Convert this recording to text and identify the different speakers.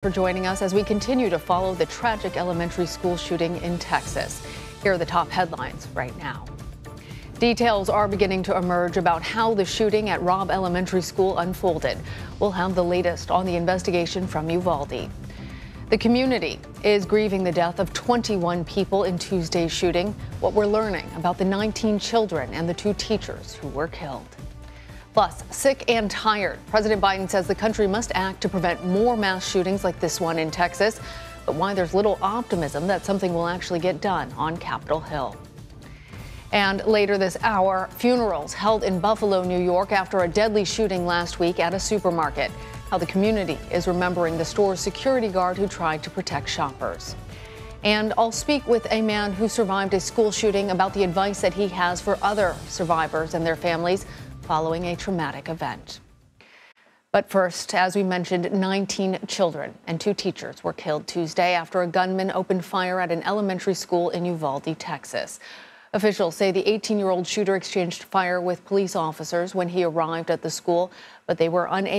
Speaker 1: for joining us as we continue to follow the tragic elementary school shooting in Texas. Here are the top headlines right now. Details are beginning to emerge about how the shooting at Robb Elementary School unfolded. We'll have the latest on the investigation from Uvalde. The community is grieving the death of 21 people in Tuesday's shooting. What we're learning about the 19 children and the two teachers who were killed. Plus, sick and tired. President Biden says the country must act to prevent more mass shootings like this one in Texas, but why there's little optimism that something will actually get done on Capitol Hill. And later this hour, funerals held in Buffalo, New York after a deadly shooting last week at a supermarket. How the community is remembering the store's security guard who tried to protect shoppers. And I'll speak with a man who survived a school shooting about the advice that he has for other survivors and their families following a traumatic event. But first, as we mentioned, 19 children and two teachers were killed Tuesday after a gunman opened fire at an elementary school in Uvalde, Texas. Officials say the 18 year old shooter exchanged fire with police officers when he arrived at the school, but they were unable.